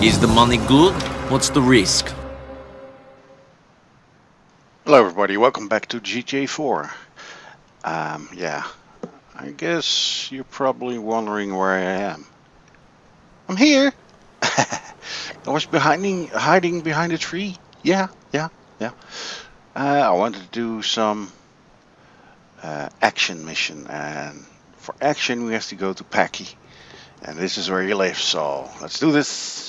Is the money good? What's the risk? Hello everybody, welcome back to GTA 4. Um, yeah, I guess you're probably wondering where I am. I'm here! I was behind, hiding behind a tree. Yeah, yeah, yeah. Uh, I wanted to do some uh, action mission and for action we have to go to Packie. And this is where he lives, so let's do this.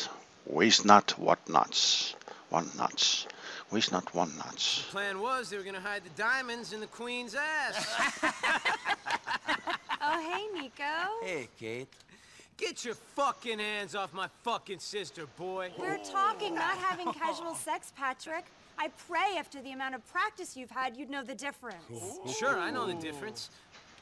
Waste not what nuts. One nuts. Waste not one nuts. The Plan was they were gonna hide the diamonds in the queen's ass. Oh, hey, Niko. Hey, Kate. Get your fucking hands off my fucking sister, boy. We're talking, not having casual sex, Patrick. I pray after the amount of practice you've had, you'd know the difference. Sure, I know the difference.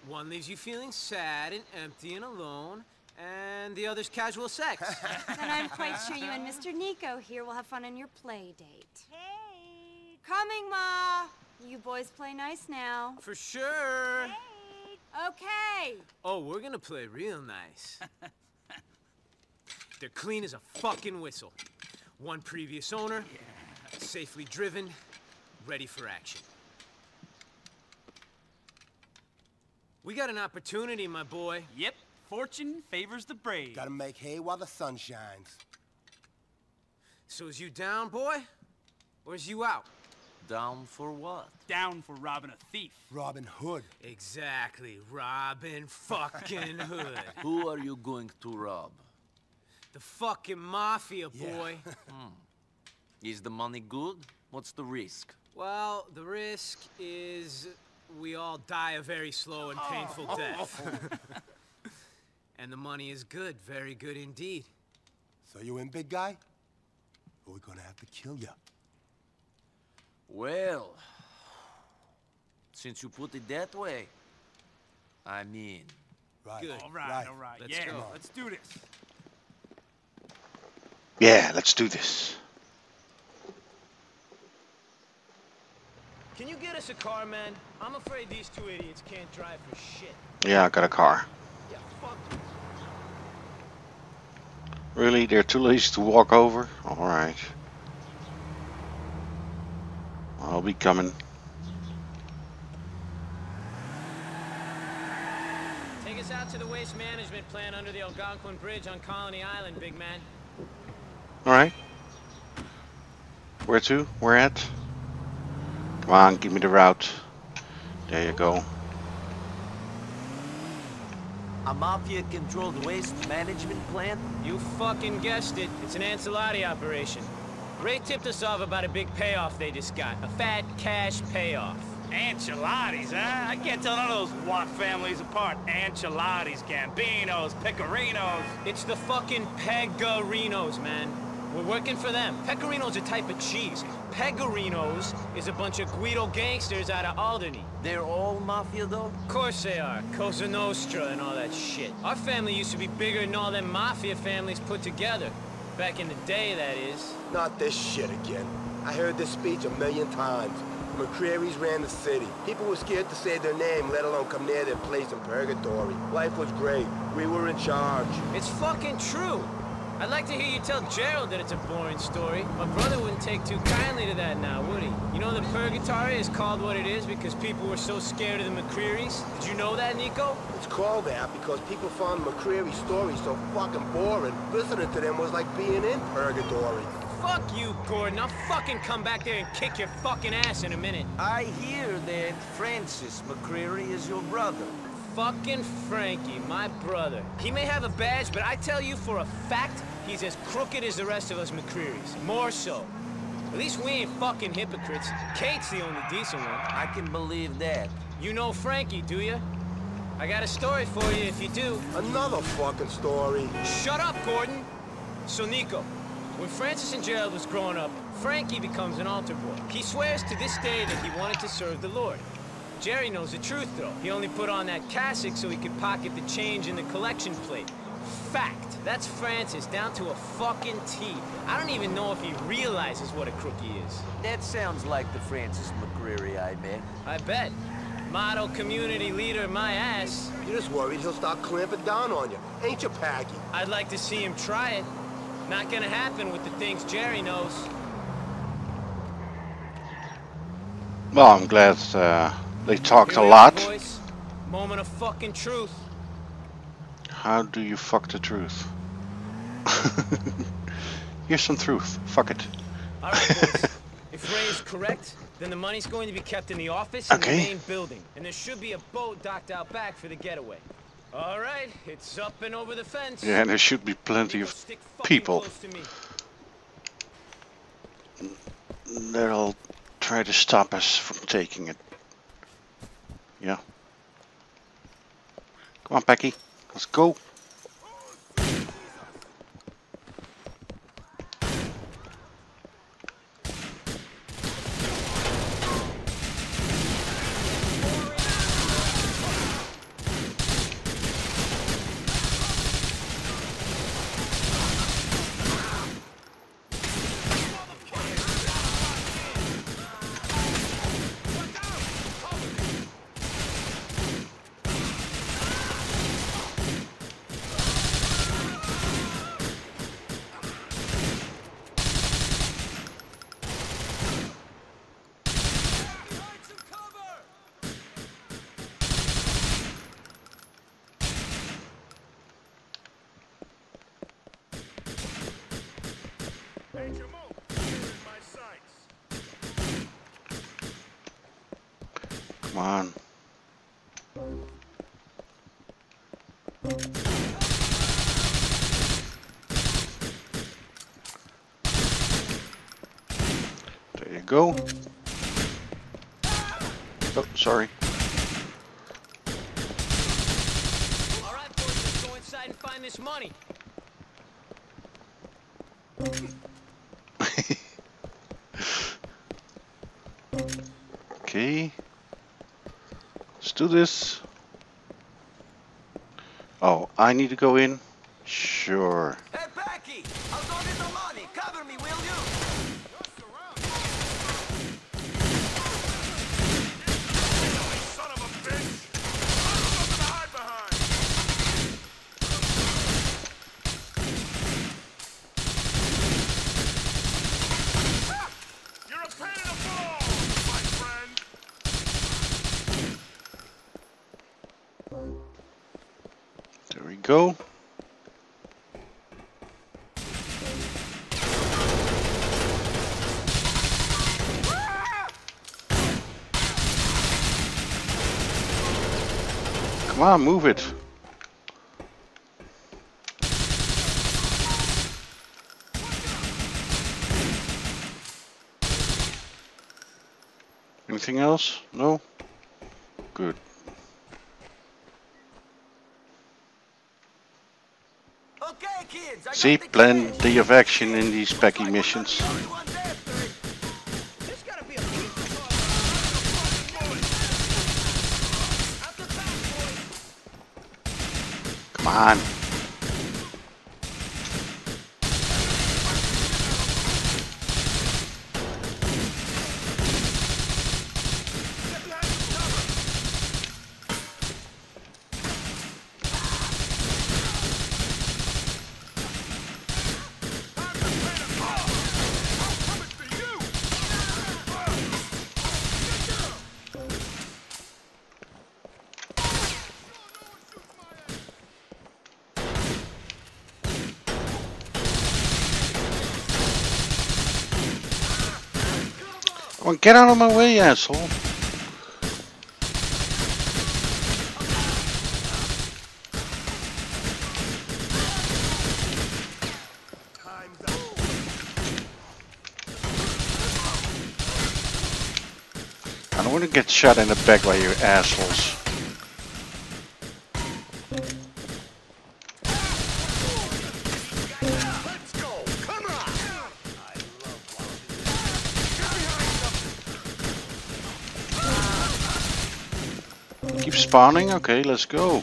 One leaves you feeling sad and empty and alone, and the other's casual sex. and I'm quite sure you and Mr. Niko here will have fun on your play date. Hey! Coming, Ma! You boys play nice now. For sure. Hey! Okay! Oh, we're gonna play real nice. They're clean as a fucking whistle. One previous owner, yeah. safely driven, ready for action. We got an opportunity, my boy. Yep, fortune favors the brave. Gotta make hay while the sun shines. So is you down, boy? Or is you out? Down for what? Down for robbing a thief. Robin Hood. Exactly, Robin fucking Hood. Who are you going to rob? The fucking mafia, boy. Yeah. boy. Hmm. Is the money good? What's the risk? well, the risk is we all die a very slow and painful death. And the money is good, very good indeed. So you in, big guy? Or we're gonna have to kill ya? Well, since you put it that way, I mean, Right. Good. All right, Right. all right. Let's yeah, go. let's do this. Yeah, let's do this. Can you get us a car, man? I'm afraid these two idiots can't drive for shit. Yeah, I got a car. Yeah, fuck you. Really? They're too lazy to walk over? Alright. I'll be coming. Take us out to the waste management plant under the Algonquin Bridge on Colony Island, big man. Alright. Where to? Where at? Come on, give me the route. There you go. A mafia-controlled waste management plant? You fucking guessed it. It's an Ancelotti operation. Ray tipped us off about a big payoff they just got. A fat cash payoff. Enchiladas, huh? I can't tell none of those Watt families apart. Enchiladas, Gambinos, Pecorinos. It's the fucking Pegorinos, man. We're working for them. Pecorino's a type of cheese. Pegorinos is a bunch of Guido gangsters out of Alderney. They're all mafia, though? Of course they are. Cosa Nostra and all that shit. Our family used to be bigger than all them mafia families put together. Back in the day, that is. Not this shit again. I heard this speech a million times. McReary's ran the city. People were scared to say their name, let alone come near their place in purgatory. Life was great. We were in charge. It's fucking true. I'd like to hear you tell Gerald that it's a boring story. My brother wouldn't take too kindly to that now, would he? You know the purgatory is called what it is because people were so scared of the McRearys? Did you know that, Niko? It's called that because people found McReary's stories so fucking boring. Listening to them was like being in purgatory. Fuck you, Gordon. I'll fucking come back there and kick your fucking ass in a minute. I hear that Francis McReary is your brother. Fucking Frankie, my brother. He may have a badge, but I tell you for a fact, he's as crooked as the rest of us McRearys. More so. At least we ain't fucking hypocrites. Kate's the only decent one. I can believe that. You know Frankie, do you? I got a story for you if you do. Another fucking story. Shut up, Gordon! So, Niko, when Francis and Gerald was growing up, Frankie becomes an altar boy. He swears to this day that he wanted to serve the Lord. Jerry knows the truth, though. He only put on that cassock so he could pocket the change in the collection plate. Fact. That's Francis, down to a fucking T. I don't even know if he realizes what a crook he is. That sounds like the Francis McReary I met. I bet. Model community leader, my ass. You're just worried he'll start clamping down on you. Ain't you, Packie? I'd like to see him try it. Not gonna happen with the things Jerry knows. Well, I'm glad uh, they talked a lot. boys. Moment of fucking truth. How do you fuck the truth? Here's some truth. Fuck it. All right, boys. if Ray is correct, then the money's going to be kept in the office in the main building, and there should be a boat docked out back for the getaway. All right, it's up and over the fence. Yeah, and there should be plenty of people close to me. that'll try to stop us from taking it. Yeah. Come on, Packie. Let's go. Come on. There you go. Oh, sorry. All right, boys, let's go inside and find this money. Okay. Let's do this. Oh, I need to go in? Sure. Hey, Packie! I'll go get the money. Cover me, will you? Son of a bitch! Nothing to hide behind! You're a pain in the balls, my friend! There we go. Come on, move it. Anything else? No? Good. Okay, kids. I See, plenty of action in these gonna missions. Come the only ones after it. There's gotta be a pizza Out the back, boys. Come on. On, get out of my way, asshole. I don't want to get shot in the back by you assholes. Keep spawning? Okay, let's go.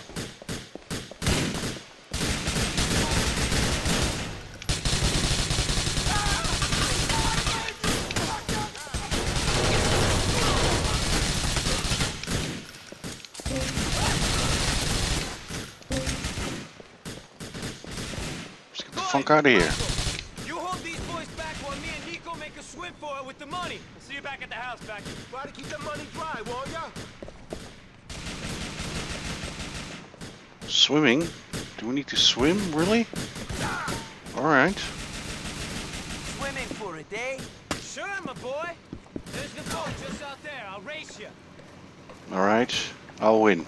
funk out of here. You hold these boys back while me and Niko make a swim for it with the money. I'll see you back at the house, back. Try to keep the money dry, will ya? Swimming? Do we need to swim, really? Alright. Swimming for it, eh? Sure, my boy. There's the boat just out there. I'll race you. Alright. I'll win.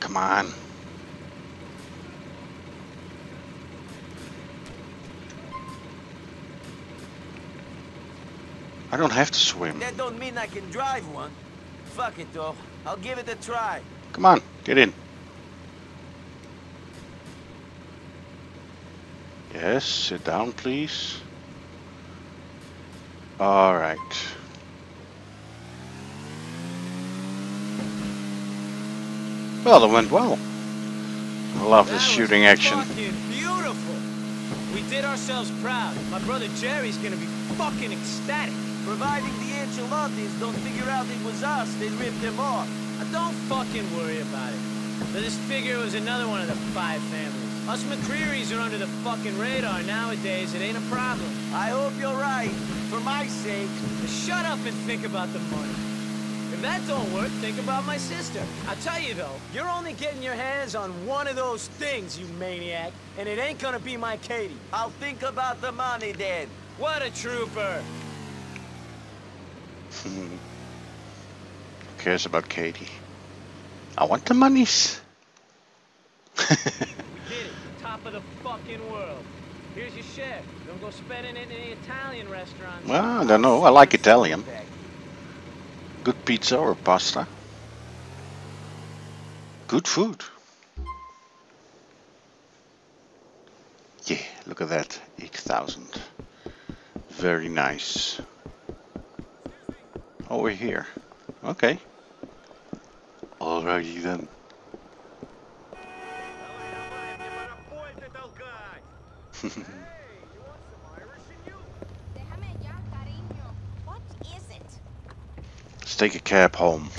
Come on. I don't have to swim. That don't mean I can drive one. Fuck it, though. I'll give it a try. Come on, get in. Yes, sit down, please. All right. Well, it went well. I love this That was shooting action. Beautiful. We did ourselves proud. My brother Jerry's gonna be fucking ecstatic. Providing the enchiladas don't figure out it was us they ripped them off. Uh, Don't fucking worry about it. But just figure it was another one of the five families. Us McReary's are under the fucking radar nowadays. It ain't a problem. I hope you're right. For my sake. Just shut up and think about the money. If that don't work, think about my sister. I tell you though, you're only getting your hands on one of those things, you maniac, and it ain't gonna be my Katie. I'll think about the money then. What a trooper! Who cares about Katie? I want the monies. Top of the fucking world. Here's your share. Don't go spending it in the Italian restaurants. well, I don't know. I like Italian. Good pizza or pasta. Good food. Yeah, look at that. 8,000. Very nice. We're here. Okay. Alrighty then. Let's take a cab home.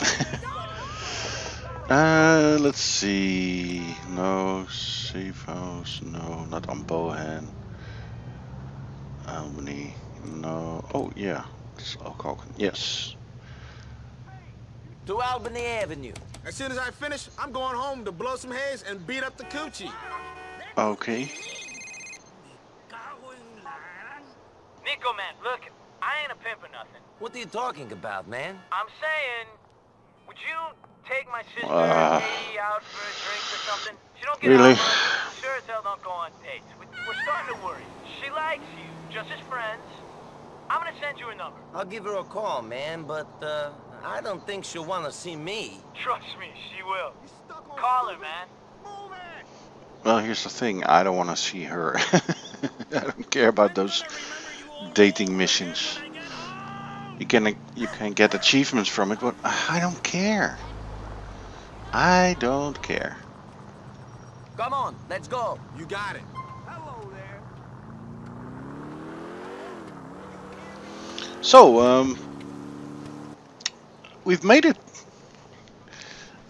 uh, let's see. No, safe house. No, not on Bohan. Albany. No. Oh, yeah. It's Algonquin. Yes. To Albany Avenue. As soon as I finish, I'm going home to blow some haze and beat up the coochie. Okay. Niko, man, look, I ain't a pimp or nothing. What are you talking about, man? I'm saying, would you take my sister. Katie out for a drink or something? She don't get Really? out much. Sure as hell don't go on dates. We're starting to worry. She likes you, just as friends. I'm gonna send you a number. I'll give her a call, man, but, uh, I don't think she'll want to see me. Trust me, she will. Call her, man. Well, here's the thing. I don't want to see her. I don't care about those dating missions. You can you can get achievements from it, but I don't care. I don't care. Come on, let's go. You got it. So, um, we've made it.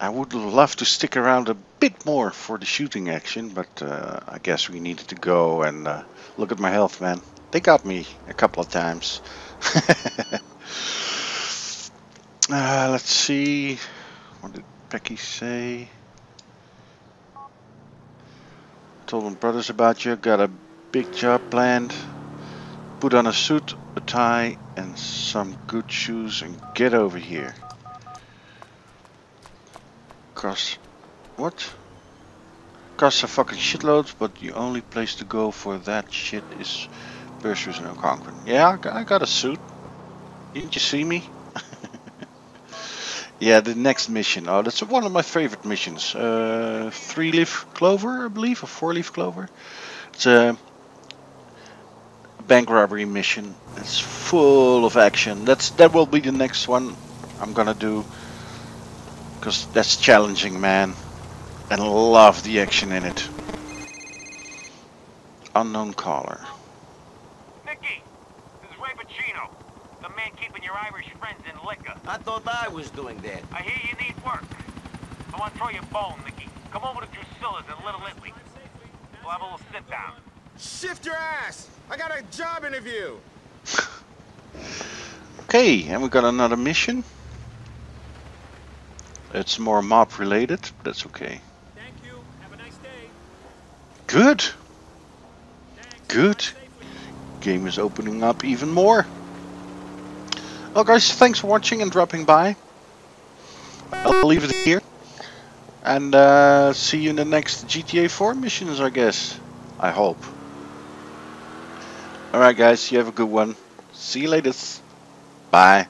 I would love to stick around a bit more for the shooting action, but uh, I guess we needed to go and uh, look at my health, man. They got me a couple of times. uh, let's see. What did Packie say? Told my brothers about you. Got a big job planned. Put on a suit, a tie, and some good shoes and get over here. Costs what? Costs a fucking shitload, but the only place to go for that shit is Perseus and Algonquin. Yeah, I got, a suit. Didn't you see me? yeah, the next mission. Oh, that's one of my favorite missions. Uh, three leaf clover, I believe, or four leaf clover. It's a bank robbery mission. It's full of action. That's that will be the next one I'm gonna do because that's challenging, man, and love the action in it. Unknown caller. Nicky, this is Ray Boccino, the man keeping your Irish friends in liquor. I thought I was doing that. I hear you need work. I want to throw you a bone, Nicky. Come over to Drusilla's in Little Italy. We'll have a little sit down. Shift your ass! I got a job interview! Okay, and we got another mission. It's more mob related, but that's okay. Thank you. Have a nice day. Good. Good. Game is opening up even more. Well guys, thanks for watching and dropping by. I'll leave it here. And uh, see you in the next GTA 4 missions, I guess. I hope. Alright guys, you have a good one. See you later. Bye.